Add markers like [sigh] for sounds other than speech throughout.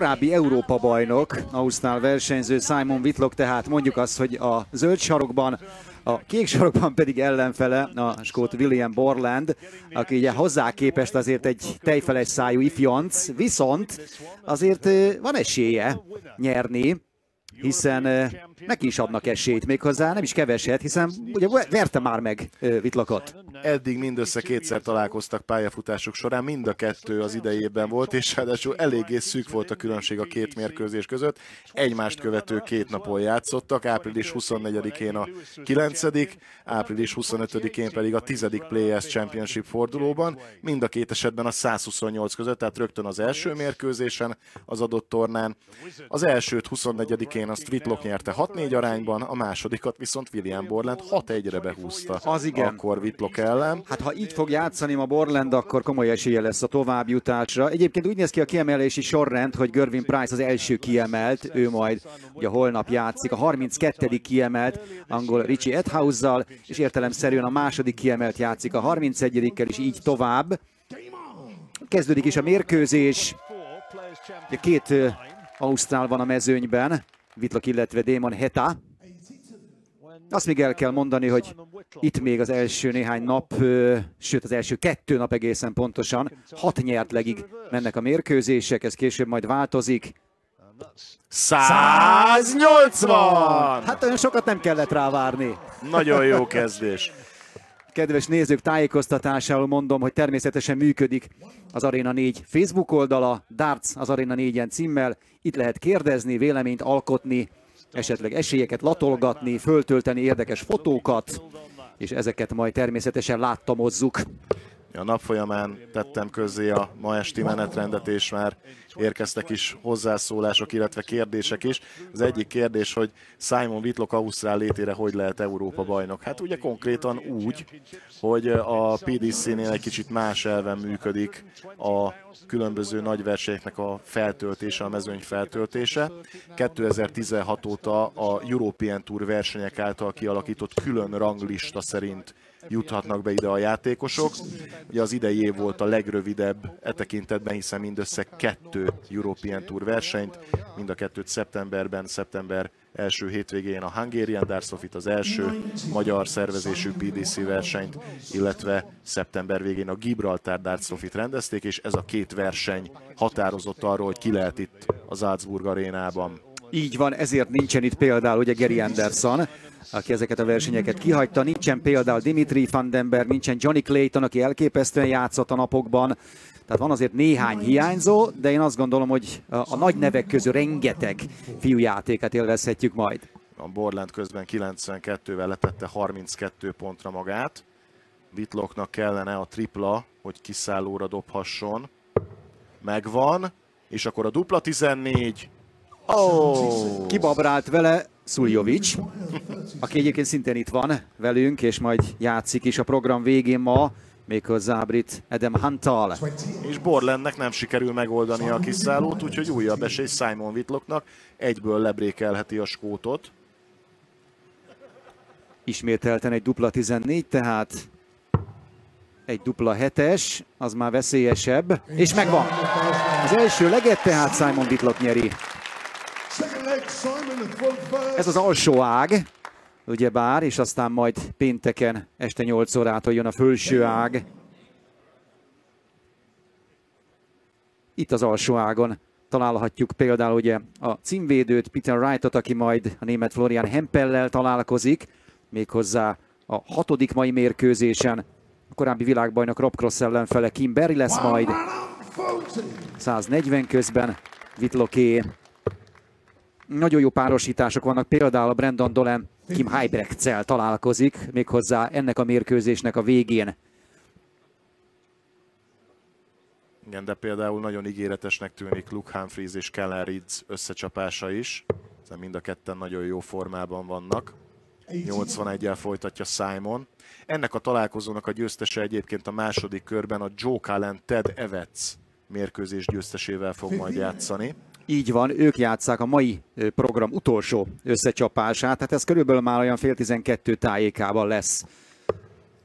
korábbi Európa bajnok, Ausztrál versenyző Simon Whitlock, tehát mondjuk azt, hogy a zöld sarokban a kék sarokban pedig ellenfele a skót William Borland, aki ugye hozzá képest azért egy tejfeles szájú ifjanc, viszont azért van esélye nyerni, hiszen neki is adnak esélyt méghozzá, nem is keveset, hiszen ugye verte már meg Vitlakot. Eddig mindössze kétszer találkoztak pályafutásuk során, mind a kettő az idejében volt, és ráadásul eléggé szűk volt a különbség a két mérkőzés között. Egymást követő két napon játszottak, április 24-én a 9 április 25-én pedig a 10 Players Championship fordulóban, mind a két esetben a 128 között, tehát rögtön az első mérkőzésen az adott tornán. Az elsőt 24-én a Whitlock nyerte 6-4 arányban, a másodikat viszont William Borland 6-1-re behúzta. Az igen. Akkor Whitlock ellen. Hát ha így fog játszani ma Borland, akkor komoly esélye lesz a továbbjutásra. Egyébként úgy néz ki a kiemelési sorrend, hogy Gervin Price az első kiemelt, ő majd ugye holnap játszik. A 32. kiemelt angol Richie Edhouse-zal, és értelemszerűen a második kiemelt játszik a 31-kel, és így tovább. Kezdődik is a mérkőzés. Két Ausztrál van a mezőnyben. Vitlak, illetve Démon Heta. Azt még el kell mondani, hogy itt még az első néhány nap, sőt az első kettő nap egészen pontosan, hat nyertlegig mennek a mérkőzések, ez később majd változik. 180! Hát olyan sokat nem kellett rá várni. Nagyon jó kezdés. Kedves nézők, tájékoztatásául mondom, hogy természetesen működik az Arena 4 Facebook oldala, Darts az Arena 4-en címmel. Itt lehet kérdezni, véleményt alkotni, esetleg esélyeket latolgatni, föltölteni érdekes fotókat, és ezeket majd természetesen láttamozzuk. A nap folyamán tettem közzé a ma esti menetrendet, és már érkeztek is hozzászólások, illetve kérdések is. Az egyik kérdés, hogy Simon Whitlock Ausztrál létére hogy lehet Európa bajnok? Hát ugye konkrétan úgy, hogy a PDC-nél egy kicsit más elven működik a különböző nagy versenyeknek a feltöltése, a mezőny feltöltése. 2016 óta a European Tour versenyek által kialakított külön ranglista szerint juthatnak be ide a játékosok. Ugye az idei év volt a legrövidebb e tekintetben, hiszen mindössze kettő European Tour versenyt, mind a kettőt szeptemberben, szeptember első hétvégén a Hungarian Darsofit, az első magyar szervezésű PDC versenyt, illetve szeptember végén a Gibraltar Darsofit rendezték, és ez a két verseny határozott arról, hogy ki lehet itt az Salzburg arénában. Így van, ezért nincsen itt például ugye Gary Anderson, aki ezeket a versenyeket kihagyta. Nincsen például Dimitri Vandenberg, nincsen Johnny Clayton, aki elképesztően játszott a napokban. Tehát van azért néhány hiányzó, de én azt gondolom, hogy a, nagy nevek közül rengeteg fiújátéket élvezhetjük majd. A Borland közben 92-vel letette 32 pontra magát. Vitlocknak kellene a tripla, hogy kiszállóra dobhasson. Megvan, és akkor a dupla 14. Oh! Kibabrált vele Szuljovics, aki egyébként szintén itt van velünk, és majd játszik is a program végén ma, méghozzá Brit Adam Huntal. És Borlandnek nem sikerül megoldani a kiszállót, úgyhogy újabb esély Simon Whitlocknak egyből lebrékelheti a skótot. Ismételten egy dupla 14, tehát egy dupla hetes, az már veszélyesebb, és megvan. Az első leget tehát Simon Whitlock nyeri. Ez az alsó ág, ugyebár, és aztán majd pénteken este 8 órától jön a felső ág. Itt az alsó ágon találhatjuk például ugye a címvédőt, Peter Wrightot, aki majd a német Florian Hempellel találkozik, méghozzá a hatodik mai mérkőzésen. A korábbi világbajnok Rob Cross ellenfele Kim Berry lesz majd. 140 közben Vitloké nagyon jó párosítások vannak, például a Brandon Dolan Kim Heibrecht-szel találkozik, méghozzá ennek a mérkőzésnek a végén. Igen, de például nagyon ígéretesnek tűnik Luke Humphries és Kellen Ridds összecsapása is. Hiszen mind a ketten nagyon jó formában vannak. 81-el folytatja Simon. Ennek a találkozónak a győztese egyébként a második körben a Joe Cullen Ted Evans mérkőzés győztesével fog majd játszani. Így van, ők játszák a mai program utolsó összecsapását, tehát ez körülbelül már olyan fél tizenkettő tájékában lesz.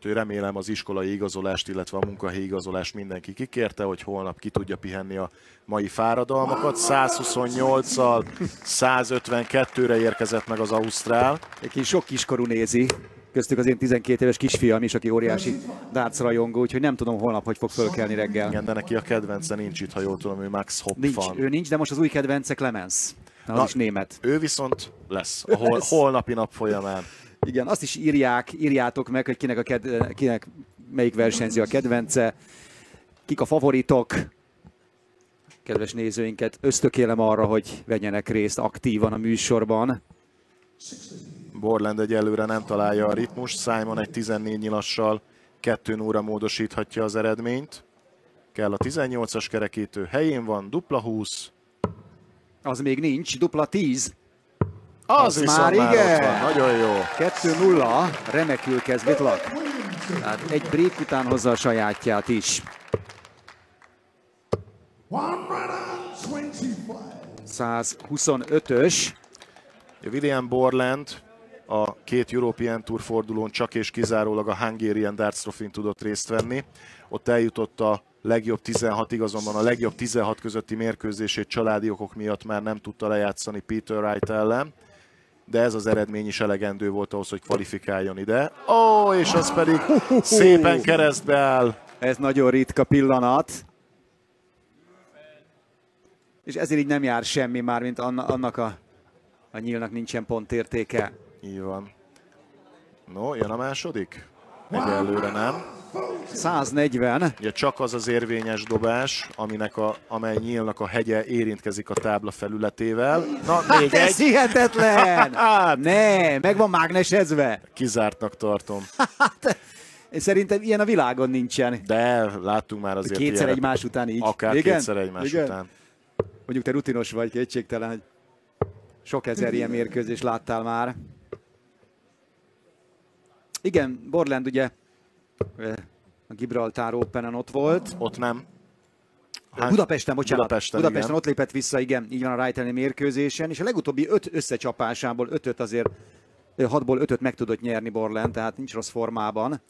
Remélem az iskolai igazolást, illetve a munkahelyi igazolást mindenki kikérte, hogy holnap ki tudja pihenni a mai fáradalmakat. 128-al 152-re érkezett meg az Ausztrál. Egy sok kiskorú nézi, köztük az én 12 éves kisfiam is, aki óriási darts rajongó, úgyhogy nem tudom holnap, hogy fog fölkelni reggel. Igen, de neki a kedvence nincs itt, ha jól tudom, ő Max Hopp Nincs, fan. ő nincs, de most az új kedvence Clemens. Na, az Na, is német. Ő viszont lesz a hol, Lesz. holnapi nap folyamán. Igen, azt is írják, írjátok meg, hogy kinek, a ked, kinek melyik versenyző a kedvence, kik a favoritok. Kedves nézőinket, ösztökélem arra, hogy vegyenek részt aktívan a műsorban. Borland egyelőre nem találja a ritmust, Simon egy 14 nyilassal 2 óra módosíthatja az eredményt. Kell a 18-as kerekítő, helyén van, dupla 20. Az még nincs, dupla 10. Az, Az már már, igen. ott van, nagyon jó. 2-0, remekül kezd Vitlak. Tehát egy break után hozza a sajátját is. 25. 125-ös. William Borland a két European Tour fordulón csak és kizárólag a Hungarian Darts Trophy-n tudott részt venni. Ott eljutott a legjobb 16 azonban a legjobb 16 közötti mérkőzését családi okok miatt már nem tudta lejátszani Peter Wright ellen. De ez az eredmény is elegendő volt ahhoz, hogy kvalifikáljon ide. Ó, és az pedig szépen keresztbe áll. Ez nagyon ritka pillanat. És ezért így nem jár semmi már, mint anna- annak a, a nyílnak nincsen pontértéke. Így van. No, jön a második? Egyelőre nem. 140. Ugye csak az az érvényes dobás, aminek a, amely nyílnak a hegye érintkezik a tábla felületével. Na, még Ez egy. hihetetlen! [laughs] Hát, Ne, meg van mágnesezve. kizártnak tartom. Én [laughs] Szerintem ilyen a világon nincsen. De láttunk már azért Kétszer ilyenet. egymás után így. Akár Igen? kétszer egymás Igen? után. Mondjuk te rutinos vagy, kétségtelen, hogy sok ezer ilyen mérkőzés láttál már. Igen, Borland ugye a Gibraltar Open-en ott volt. Ott nem. Hát, Budapesten, bocsánat. Budapesten, Budapesten igen. ott lépett vissza, igen, így van a elleni mérkőzésen, és a legutóbbi öt összecsapásából ötöt azért, hatból ötöt meg tudott nyerni Borland, tehát nincs rossz formában.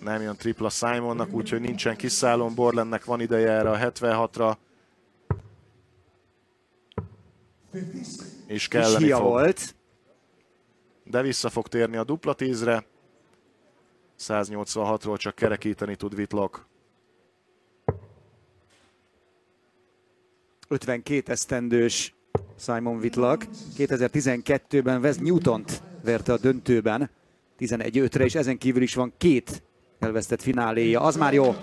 Nem jön tripla Simonnak, úgyhogy nincsen kiszállón. Borlandnek van ideje erre a 76-ra. És És kelleni hia fog. volt. De vissza fog térni a dupla tízre. 186-ról csak kerekíteni tud Whitlock. 52 esztendős Simon Whitlock. 2012-ben Wes Newton-t verte a döntőben 11-5-re, és ezen kívül is van két elvesztett fináléja. Az már jó.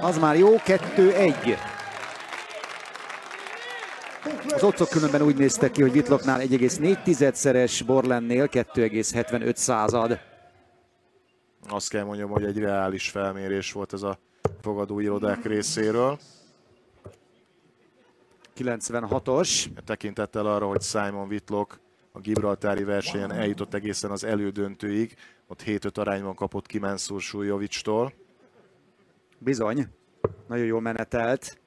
Az már jó. 2-1. Az otcok különben úgy néztek ki, hogy Whitlocknál 1,4-szeres, Borlandnél 2,75 század. Azt kell mondjam, hogy egy reális felmérés volt ez a fogadóirodák részéről. 96-os. Tekintettel arra, hogy Simon Whitlock a Gibraltári versenyen eljutott egészen az elődöntőig, ott 7-5 arányban kapott ki Mansur Suljovic-tól. Bizony. Nagyon jól menetelt.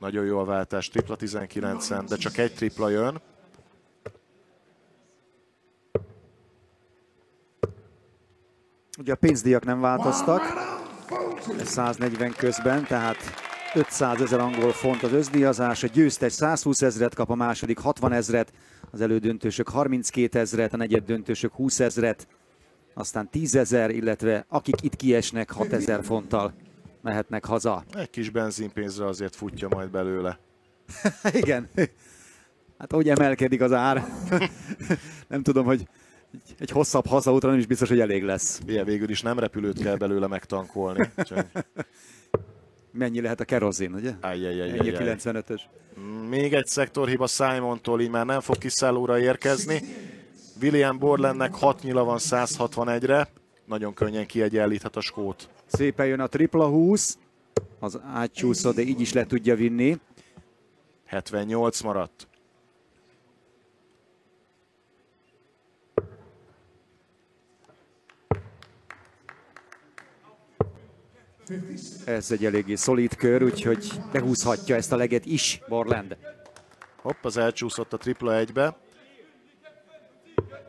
Nagyon jó a váltás, tripla 19-en, de csak egy tripla jön. Ugye a pénzdíjak nem változtak, ez 140 közben, tehát 500 ezer angol font az összdíjazás, a győztes 120 ezret kap, a második 60 ezret, az elődöntősök 32 ezret, a negyed döntősök 20 ezret, aztán 10 ezer, illetve akik itt kiesnek 6 ezer fonttal mehetnek haza. Egy kis benzinpénzre azért futja majd belőle. [laughs] Igen, hát ahogy emelkedik az ár, [laughs] nem tudom, hogy egy- hosszabb hazaútra nem is biztos, hogy elég lesz. Ugye végül is nem repülőt kell belőle megtankolni. [laughs] Mennyi lehet a kerozin, ugye? Ennyi a Ajjajajajaj. 95-ös. Még egy szektorhiba Simontól, így már nem fog kiszállóra érkezni. William Borlandnek 6 nyila van 161-re. Nagyon könnyen kiegyenlíthet a skót. Szépen jön a tripla 20, az átcsúszott, de így is le tudja vinni. 78 maradt. Ez egy eléggé szolid kör, úgyhogy behúzhatja ezt a leget is Borland. Hopp, az elcsúszott a tripla egybe.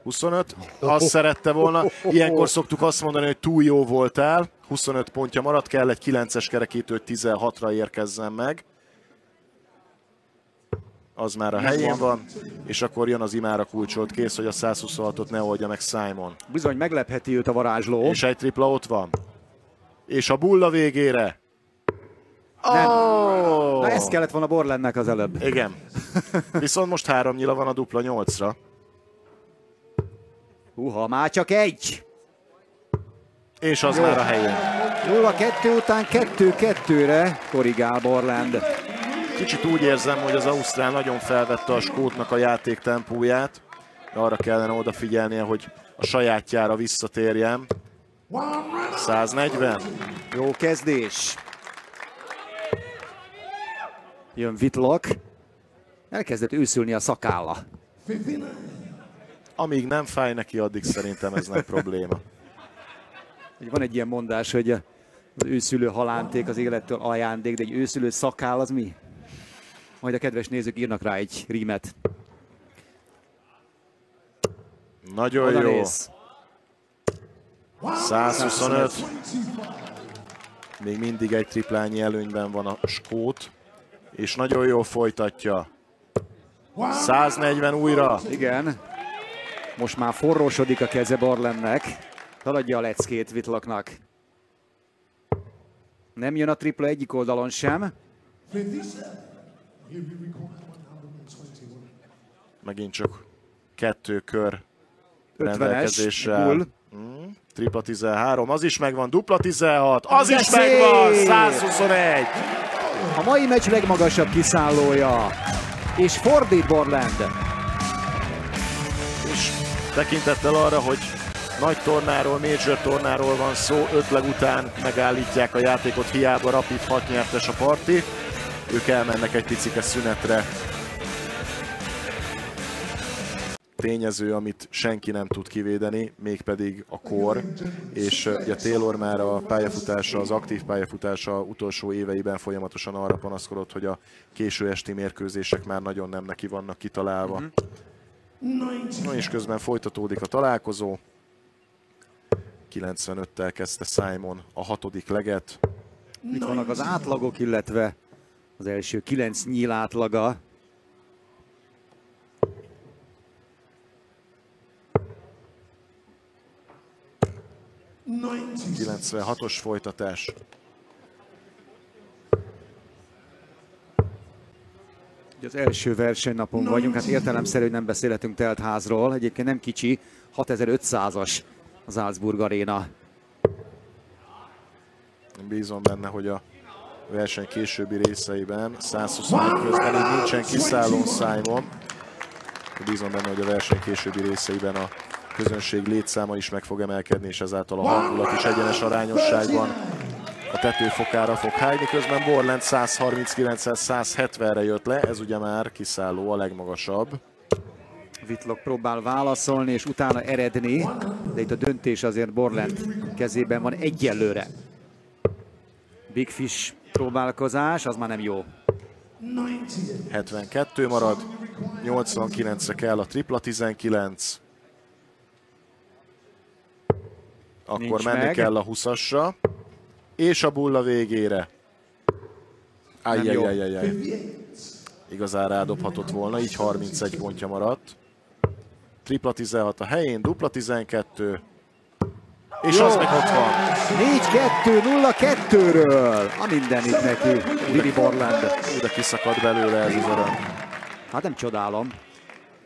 25, azt szerette volna. Ilyenkor szoktuk azt mondani, hogy túl jó voltál. 25 pontja maradt, kell egy 9-es kerekítő, hogy 16-ra érkezzen meg. Az már a helyén van, és akkor jön az imára kulcsolt kész, hogy a 126-ot ne oldja meg Simon. Bizony meglepheti őt a varázsló. És egy tripla ott van. És a bulla végére. Nem. Oh! Na ez kellett volna Borlennek az előbb. Igen. [laughs] Viszont most három nyila van a dupla nyolcra. Uha, már csak egy. És az Jó. már a helyén. 0-2 után 2-2-re korrigál Borland. Kicsit úgy érzem, hogy az Ausztrál nagyon felvette a Skótnak a játék tempóját. Arra kellene odafigyelnie, hogy a sajátjára visszatérjen. 140. Jó kezdés. Jön Vitlok. Elkezdett őszülni a szakálla. Amíg nem fáj neki, addig szerintem ez nem probléma. Van egy ilyen mondás, hogy az őszülő halánték az élettől ajándék, de egy őszülő szakáll az mi? Majd a kedves nézők írnak rá egy rímet. Nagyon Oda jó. Néz. 125. Még mindig egy triplányi előnyben van a Skót, és nagyon jól folytatja. 140 újra. Igen. Most már forrósodik a keze Barlennek. Taladja a leckét Vitlaknak. Nem jön a tripla egyik oldalon sem. Megint csak kettő kör rendelkezésre. Mm, tripla 13, az is megvan, dupla 16, az is megvan, 121. A mai meccs legmagasabb kiszállója, és fordít Borland. És tekintettel arra, hogy nagy tornáról, major tornáról van szó, ötleg után megállítják a játékot, hiába Rapid 6 nyertes a parti ők elmennek egy picike szünetre. Tényező, amit senki nem tud kivédeni, mégpedig a kor, és ugye Taylor már a pályafutása, az aktív pályafutása utolsó éveiben folyamatosan arra panaszkodott, hogy a késő esti mérkőzések már nagyon nem neki vannak kitalálva. No és közben folytatódik a találkozó. 95-tel kezdte Simon a hatodik leget. Mit vannak az átlagok, illetve az első kilenc nyíl átlaga. os folytatás. az első versenynapon vagyunk, hát értelemszerű, nem beszélhetünk telt házról. Egyébként nem kicsi, 6500-as az Salzburg Arena. Bízom benne, hogy a verseny későbbi részeiben. 121 közben így nincsen kiszállón Simon. Bízom benne, hogy a verseny későbbi részeiben a közönség létszáma is meg fog emelkedni, és ezáltal a hangulat is egyenes arányosságban a tetőfokára fog hájni. Közben Borland 139-170-re jött le, ez ugye már kiszálló a legmagasabb. Vitlok próbál válaszolni és utána eredni, de itt a döntés azért Borland kezében van egyelőre. Big Fish próbálkozás, az már nem jó. 72 marad, 89-re kell a tripla 19. Akkor Nincs menni meg. kell a 20-asra. És a bulla végére. Ajjajajajaj. Igazán rádobhatott volna, így 31 pontja maradt. Tripla 16 a helyén, dupla 12. És Jó. az meg ott van. 4-2-0-2-ről. A minden itt neki. Vili Borland. De kiszakadt belőle ez az öröm. Hát nem csodálom.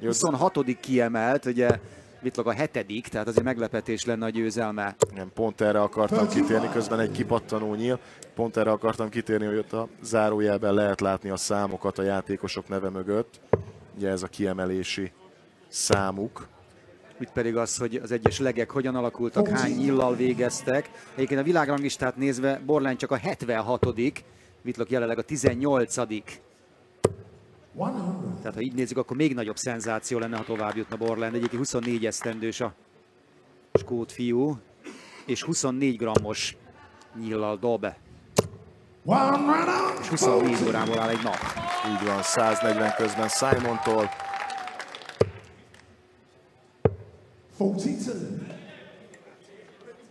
26. kiemelt, ugye Vitlog a hetedik, tehát azért meglepetés lenne a győzelme. Igen, pont erre akartam kitérni, közben egy kipattanó nyíl. Pont erre akartam kitérni, hogy ott a zárójelben lehet látni a számokat a játékosok neve mögött. Ugye ez a kiemelési számuk itt pedig az, hogy az egyes legek hogyan alakultak, hány nyillal végeztek. Egyébként a világranglistát nézve Borlány csak a 76 Vitlok jelenleg a 18 tehát ha így nézzük, akkor még nagyobb szenzáció lenne, ha tovább jutna Borland. Egyébként 24 esztendős a skót fiú, és 24 grammos nyillal dob. És 24 órából áll egy nap. Így van, 140 közben Simontól.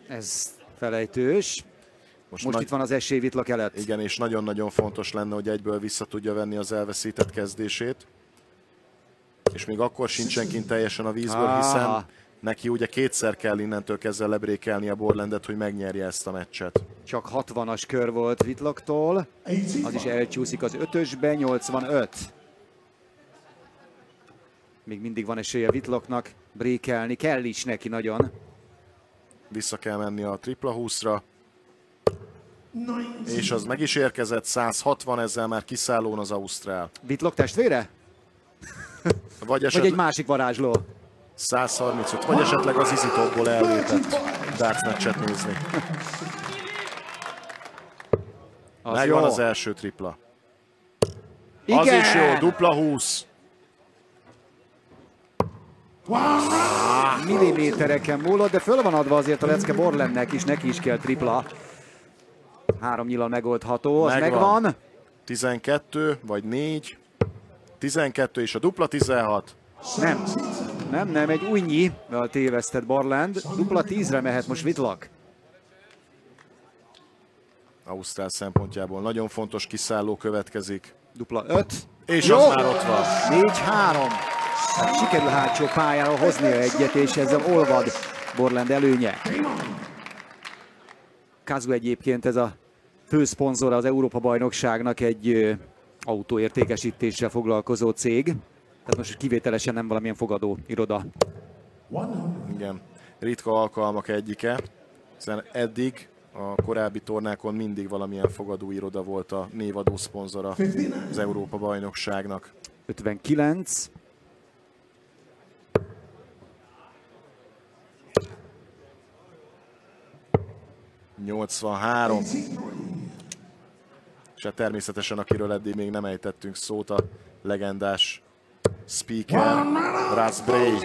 Ez felejtős. Most, Most nagy... itt van az esély Vitlak előtt. Igen, és nagyon-nagyon fontos lenne, hogy egyből vissza tudja venni az elveszített kezdését. És még akkor sincsen kint teljesen a vízből, ah. hiszen neki ugye kétszer kell innentől kezdve lebrékelni a Borlandet, hogy megnyerje ezt a meccset. Csak 60-as kör volt Vitlaktól, az is elcsúszik az ötösbe, 85. Még mindig van esélye Vitloknak brékelni, kell is neki nagyon. Vissza kell menni a tripla 20-ra. És az meg is érkezett, 160, ezzel már kiszállón az Ausztrál. Vitlok testvére? [laughs] Vagy, esetleg... vagy egy másik varázsló? 135, vagy esetleg az izitokból ellépett darts meccset nézni. Az Megvan jó. az első tripla. Igen. Az is jó, dupla 20. Millimétereken múlott, de föl van adva azért a lecke Borlennek is, neki is kell tripla. Három nyilal megoldható, az megvan. megvan. 12 vagy 4. 12 és a dupla 16. Nem, nem, nem, egy újnyi, a tévesztett Barland. Dupla 10-re mehet most Vitlak. Ausztrál szempontjából nagyon fontos kiszálló következik. Dupla 5. És Jó. az már ott van. 4-3. Hát sikerül hátsó pályára hoznia egyet, és ezzel olvad Borland előnye. Kazu egyébként ez a főszponzora az Európa-bajnokságnak egy autóértékesítéssel foglalkozó cég. Tehát most kivételesen nem valamilyen fogadó iroda. Igen, ritka alkalmak egyike, hiszen eddig a korábbi tornákon mindig valamilyen fogadó iroda volt a névadó szponzora az Európa bajnokságnak. 59. Nyolcvanhárom. És hát természetesen, akiről eddig még nem ejtettünk szót, a legendás speaker, Russ Bray.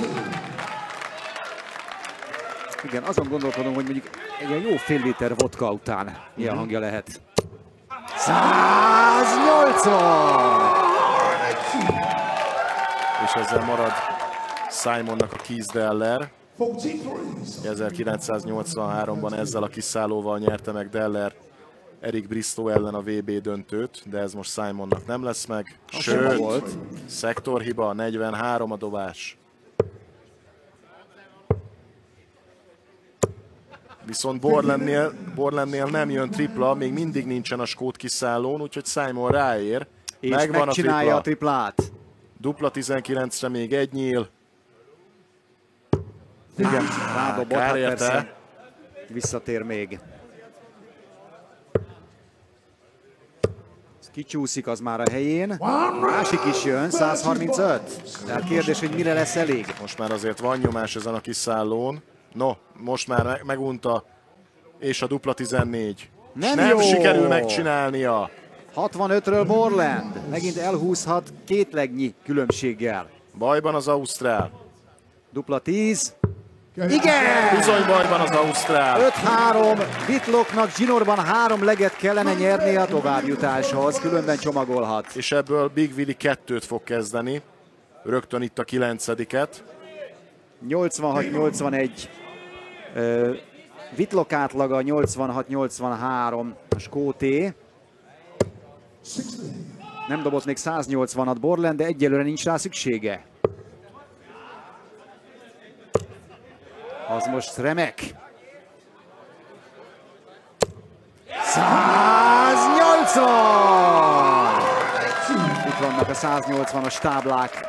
Igen, azon gondolkodom, hogy mondjuk egy ilyen jó fél liter vodka után milyen mm hangja lehet. 180! És ezzel marad Simonnak a Keith Deller. 1983-ban ezzel a kiszállóval nyerte meg Deller Erik Bristow ellen a VB döntőt, de ez most Simonnak nem lesz meg. Sőt, volt. szektorhiba, 43 a dobás. Viszont Borlennél, Borlennél nem jön tripla, még mindig nincsen a skót kiszállón, úgyhogy Simon ráér. És Megvan megcsinálja a, tripla. a triplát. Dupla 19-re még egy nyíl. Igen, rádobott, hát persze. Visszatér még. Kicsúszik az már a helyén. Másik is jön, 135. Tehát kérdés, hogy mire lesz elég. Most már azért van nyomás ezen a kiszállón. No, most már megunta. És a dupla 14. Nem, nem jó. sikerül megcsinálnia. 65-ről Borland. Megint elhúzhat kétlegnyi különbséggel. Bajban az Ausztrál. Dupla 10. Igen! Bizony bajban az Ausztrál. 5-3, Bitloknak zsinórban három leget kellene nyerni a továbbjutáshoz, különben csomagolhat. És ebből Big Willy kettőt fog kezdeni, rögtön itt a kilencediket. 86-81. Vitlok átlaga 86-83 a Skóté. Nem dobott még 180-at Borland, de egyelőre nincs rá szüksége. Az most remek. 180! Itt vannak a 180-as táblák.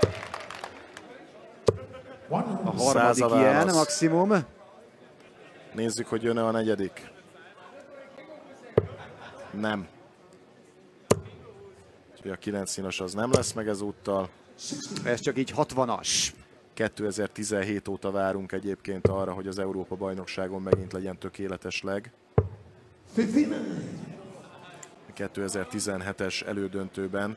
A harmadik ilyen maximum. Nézzük, hogy jön-e a negyedik. Nem. Úgyhogy a 9 színos az nem lesz meg ezúttal. Ez csak így 60-as. 2017 óta várunk egyébként arra, hogy az Európa-bajnokságon megint legyen tökéletes leg. 2017-es elődöntőben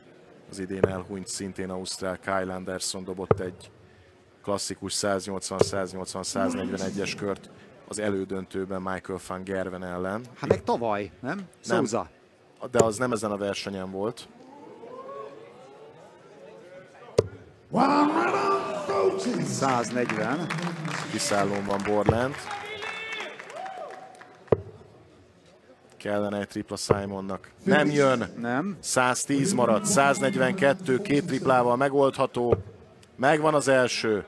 az idén elhunyt szintén Ausztrál Kyle Anderson dobott egy klasszikus 180-180-141-es kört az elődöntőben Michael van Gerven ellen. Hát meg tavaly, nem? Szóza. De az nem ezen a versenyen volt. 140. Kiszállón van Borland. Kellene egy tripla Simonnak. Nem jön. Nem. 110 maradt. 142, két triplával megoldható. Megvan az első.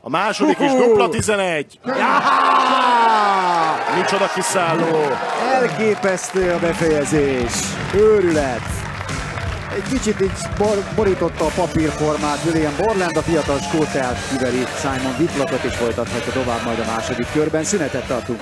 A második is dupla 11. Micsoda kiszálló. Elképesztő a befejezés. Őrület. Egy kicsit így bor, borította a papírformát William Borland, a fiatal skót kiveri Simon Whitlockot, és folytathatja tovább majd a második körben. Szünetet tartunk.